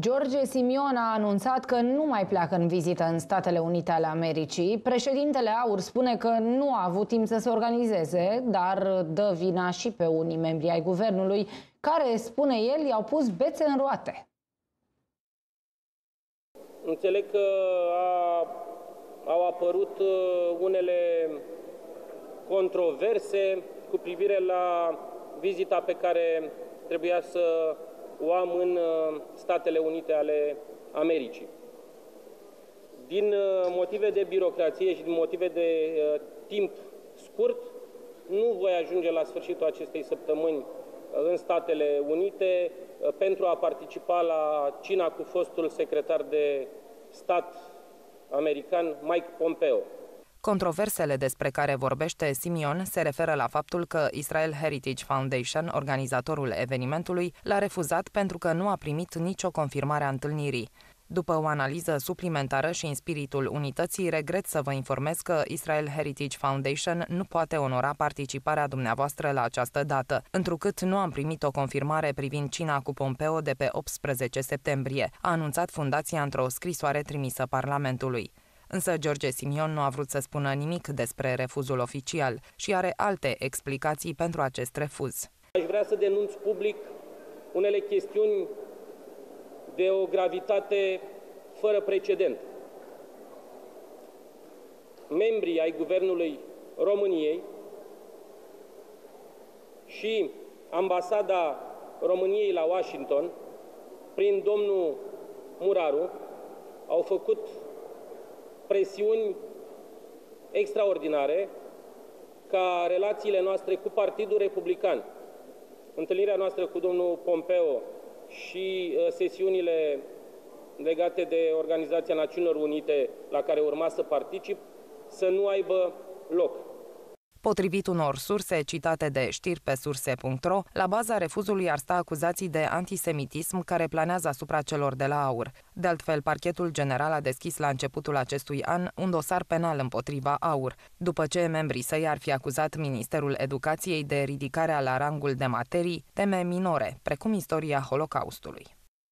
George Simion a anunțat că nu mai pleacă în vizită în Statele Unite ale Americii. Președintele Aur spune că nu a avut timp să se organizeze, dar dă vina și pe unii membri ai guvernului, care, spune el, i-au pus bețe în roate. Înțeleg că a, au apărut uh, unele controverse cu privire la vizita pe care trebuia să o am în uh, Statele Unite ale Americii. Din uh, motive de birocrație și din motive de uh, timp scurt, nu voi ajunge la sfârșitul acestei săptămâni în Statele Unite pentru a participa la cina cu fostul secretar de stat american Mike Pompeo. Controversele despre care vorbește Simion se referă la faptul că Israel Heritage Foundation, organizatorul evenimentului, l-a refuzat pentru că nu a primit nicio confirmare a întâlnirii. După o analiză suplimentară și în spiritul unității, regret să vă informez că Israel Heritage Foundation nu poate onora participarea dumneavoastră la această dată, întrucât nu am primit o confirmare privind cina cu Pompeo de pe 18 septembrie, a anunțat fundația într-o scrisoare trimisă Parlamentului. Însă George Simion nu a vrut să spună nimic despre refuzul oficial și are alte explicații pentru acest refuz. Aș vrea să denunț public unele chestiuni de o gravitate fără precedent. Membrii ai Guvernului României și ambasada României la Washington, prin domnul Muraru, au făcut presiuni extraordinare ca relațiile noastre cu Partidul Republican, întâlnirea noastră cu domnul Pompeo și uh, sesiunile legate de Organizația Națiunilor Unite la care urma să particip, să nu aibă loc. Potrivit unor surse citate de știri pe surse.ro, la baza refuzului ar sta acuzații de antisemitism care planează asupra celor de la AUR. De altfel, parchetul general a deschis la începutul acestui an un dosar penal împotriva AUR, după ce membrii săi ar fi acuzat Ministerul Educației de ridicarea la rangul de materii teme minore, precum istoria Holocaustului.